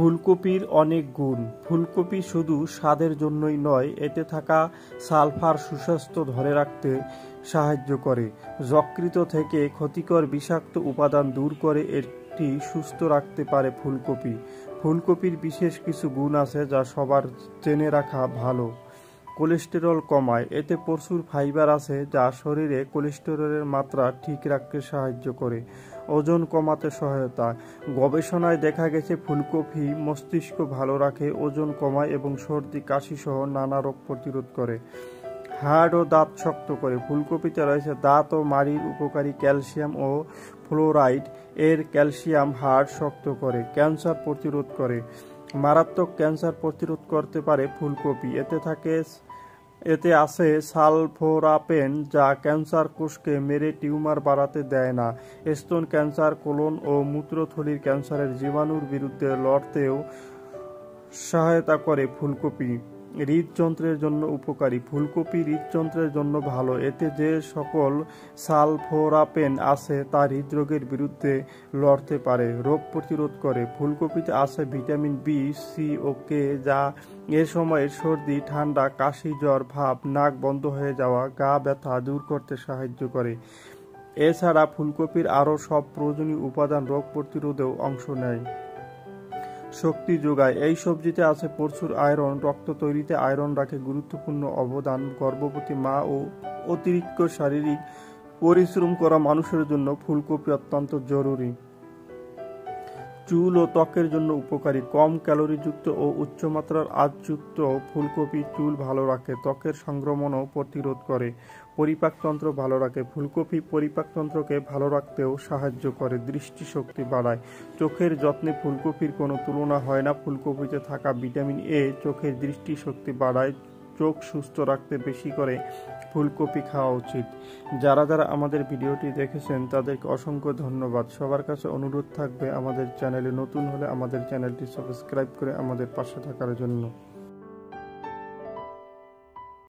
ফুলকপির অনেক গুণ। ফুলকপি শুধু স্বাদের জন্যই নয়, এতে থাকা সালফার সুস্বাস্থ্য ধরে রাখতে সাহায্য করে। যকৃত থেকে ক্ষতিকর বিষাক্ত উপাদান দূর করে এটি সুস্থ রাখতে পারে ফুলকপি। ফুলকপির বিশেষ কিছু গুণ আছে যা সবার জেনে রাখা ভালো। কোলেস্টেরল কমায়। এতে প্রচুর ফাইবার আছে যা শরীরে কোলেস্টেরলের মাত্রা ঠিক রাখতে সাহায্য করে। ওজন কমাতে সহায়তা। গবেষণায় দেখা গেছে, ফুলকপি মস্তিষ্ক ভালো রাখে, ওজন কমায় এবং সর্দি কাশি সহ নানা রোগ প্রতিরোধ করে। হাড় ও দাঁত শক্ত করে। ফুলকপিতে রয়েছে দাঁত ও মাড়ির উপকারী ক্যালসিয়াম ও ফ্লোরাইড। এর ক্যালসিয়াম হাড় শক্ত করে, ক্যান্সার প্রতিরোধ করে। মারাত্মক ক্যান্সার প্রতিরোধ করতে পারে ফুলকপি। এতে থাকে এতে আছে সালফোরাপেন যা ক্যান্সার কোষকে মেরে টিউমার বাড়াতে দেয় না। স্তন ক্যান্সার, কোলন ও মূত্রথলির ক্যান্সারের জীবাণুর বিরুদ্ধে লড়তেও সহায়তা করে ফুলকপি। হৃদযন্ত্রের জন্য উপকারী। ফুলকপি হৃদযন্ত্রের জন্য ভালো। এতে যে সকল সালফোরাপেন আছে, তা হৃদরোগের বিরুদ্ধে লড়তে পারে, রোগ প্রতিরোধ করে। ফুলকপিতে আছে ভিটামিন বি, সি ও কে, যা এ সময় সর্দি, ঠান্ডা, কাশি, জ্বর, ভাব, নাক বন্ধ হয়ে যাওয়া, গা ব্যথা দূর করতে সাহায্য করে। এছাড়া ফুলকপির আরও সব প্রয়োজনীয় উপাদান রোগ প্রতিরোধেও অংশ নেয়। শক্তি যোগায়। এই সবজিতে আছে প্রচুর আয়রন। রক্ত তৈরিতে আয়রন রাখে গুরুত্বপূর্ণ অবদান। গর্ভবতী মা ও অতিরিক্ত শারীরিক পরিশ্রম করা মানুষের জন্য ফুলকপি অত্যন্ত জরুরি। চুল ও ত্বকের জন্য উপকারী। কম ক্যালোরিযুক্ত ও উচ্চমাত্রার আজযুক্ত ফুলকপি চুল ভালো রাখে, ত্বকের সংক্রমণও প্রতিরোধ করে। পরিপাকতন্ত্র ভালো রাখে, ফুলকপি পরিপাকতন্ত্রকে ভালো রাখতেও সাহায্য করে, দৃষ্টিশক্তি বাড়ায়। চোখের যত্নে ফুলকপির কোনো তুলনা হয় না, ফুলকপিতে থাকা ভিটামিন এ চোখের দৃষ্টিশক্তি বাড়ায়, চোখ সুস্থ রাখতে বেশি করে ফুলকপি খাওয়া উচিত। যারা যারা আমাদের ভিডিওটি দেখেছেন, তাদেরকে অসংখ্য ধন্যবাদ। সবার কাছে অনুরোধ থাকবে আমাদের চ্যানেলে নতুন হলে আমাদের চ্যানেলটি সাবস্ক্রাইব করে আমাদের পাশে থাকার জন্য।